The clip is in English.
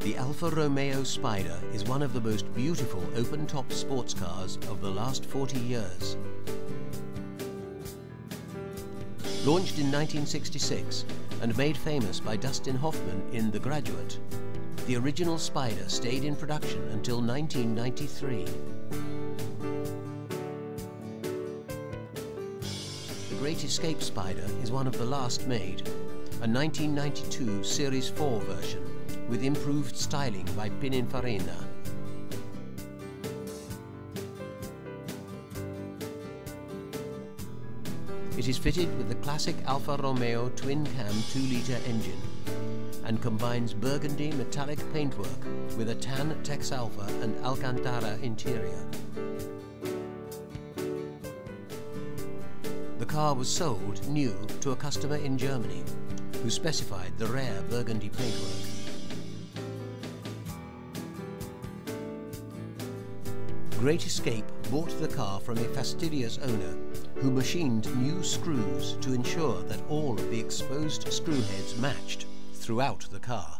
The Alfa Romeo Spider is one of the most beautiful open-top sports cars of the last 40 years. Launched in 1966 and made famous by Dustin Hoffman in The Graduate, the original Spider stayed in production until 1993. The Great Escape Spider is one of the last made, a 1992 Series 4 version with improved styling by Pininfarina. It is fitted with the classic Alfa Romeo twin-cam 2-litre engine and combines burgundy metallic paintwork with a tan Texalfa and Alcantara interior. The car was sold new to a customer in Germany who specified the rare burgundy paintwork. Great Escape bought the car from a fastidious owner who machined new screws to ensure that all of the exposed screw heads matched throughout the car.